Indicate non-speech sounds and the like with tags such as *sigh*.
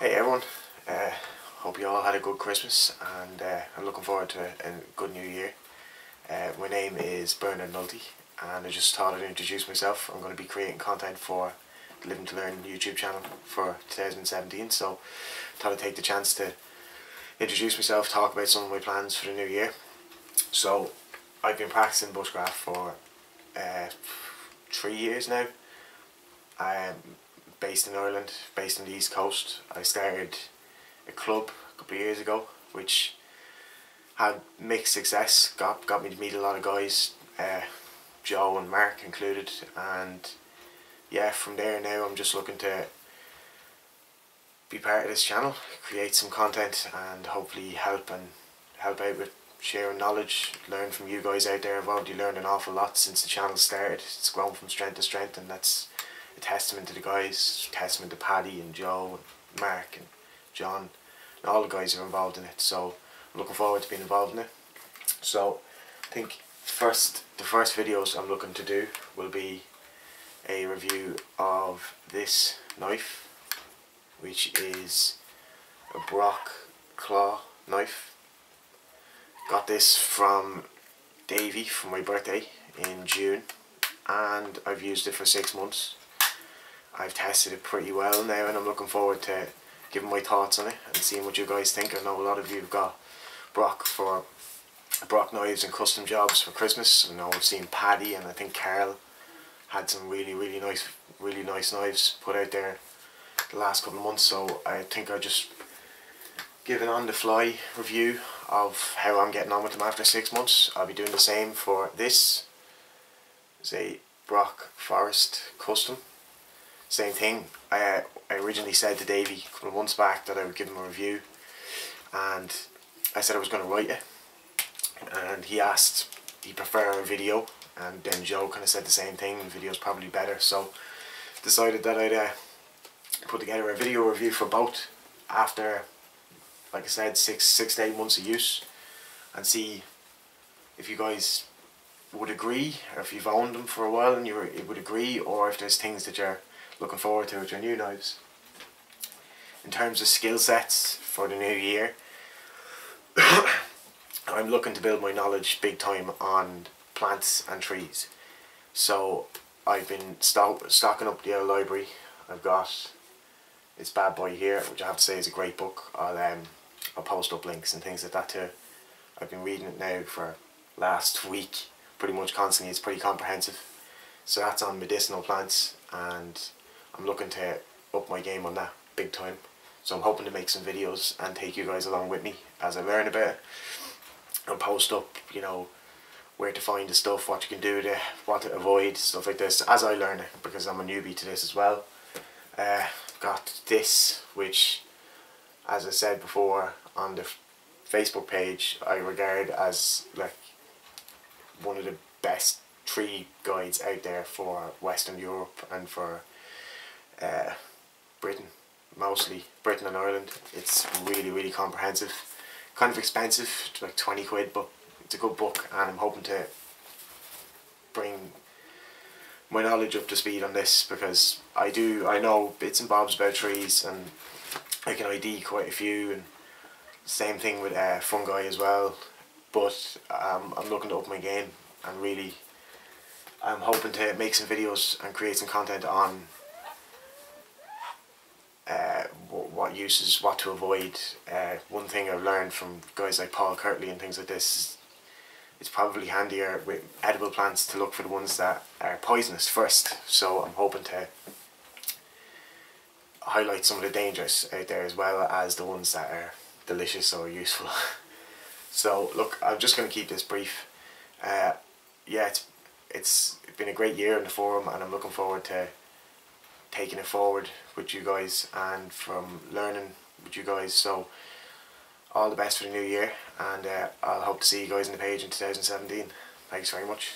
Hey everyone, uh, hope you all had a good Christmas and uh, I'm looking forward to a, a good new year. Uh, my name is Bernard Nulty and I just thought I'd introduce myself. I'm going to be creating content for the Living to Learn YouTube channel for 2017 so I thought I'd take the chance to introduce myself, talk about some of my plans for the new year. So I've been practicing bushcraft for uh, three years now. I'm based in Ireland, based on the east coast. I started a club a couple of years ago, which had mixed success. Got got me to meet a lot of guys, uh, Joe and Mark included, and yeah, from there now I'm just looking to be part of this channel, create some content, and hopefully help and help out with sharing knowledge, learn from you guys out there. I've already learned an awful lot since the channel started. It's grown from strength to strength, and that's testament to the guys, testament to Paddy and Joe and Mark and John, and all the guys who are involved in it. So I'm looking forward to being involved in it. So I think first the first videos I'm looking to do will be a review of this knife, which is a BROC claw knife. Got this from Davy for my birthday in June and I've used it for six months I've tested it pretty well now and I'm looking forward to giving my thoughts on it and seeing what you guys think. I know a lot of you have got BROC for BROC knives and custom jobs for Christmas. I know I've seen Paddy and I think Carl had some really really nice really nice knives put out there the last couple of months so I think I just give an on the fly review of how I'm getting on with them after six months. I'll be doing the same for this. It's a BROC Forest Custom same thing. I, I originally said to Davey a couple of months back that I would give him a review and I said I was going to write it. And he asked he prefer a video? And then Joe kind of said the same thing, video's probably better. So decided that I'd uh, put together a video review for both after like I said six, six to eight months of use and see if you guys would agree or if you've owned them for a while and you would agree or if there's things that you're looking forward to your new knives. In terms of skill sets for the new year, *coughs* I'm looking to build my knowledge big time on plants and trees. So I've been stock stocking up the library. I've got this bad boy here, which I have to say is a great book. I'll um, I'll post up links and things like that too. I've been reading it now for last week, pretty much constantly. It's pretty comprehensive. So that's on medicinal plants and I'm looking to up my game on that big time. So I'm hoping to make some videos and take you guys along with me as I learn about it. And post up, you know, where to find the stuff, what you can do to, what to avoid, stuff like this, as I learn it, because I'm a newbie to this as well. Uh, got this, which, as I said before, on the Facebook page, I regard as like one of the best tree guides out there for Western Europe and for uh, Britain, mostly Britain and Ireland. It's really, really comprehensive. Kind of expensive, like 20 quid, but it's a good book and I'm hoping to bring my knowledge up to speed on this because I do, I know bits and bobs about trees and I can ID quite a few and same thing with uh, fungi as well but um, I'm looking to up my game and really I'm hoping to make some videos and create some content on uh, what uses, what to avoid. Uh, one thing I've learned from guys like Paul Kirtley and things like this is it's probably handier with edible plants to look for the ones that are poisonous first. So I'm hoping to highlight some of the dangers out there as well as the ones that are delicious or useful. *laughs* so look, I'm just going to keep this brief. Uh, yeah, it's, it's been a great year in the forum and I'm looking forward to taking it forward with you guys and from learning with you guys. So all the best for the new year and uh, I'll hope to see you guys on the page in 2017. Thanks very much.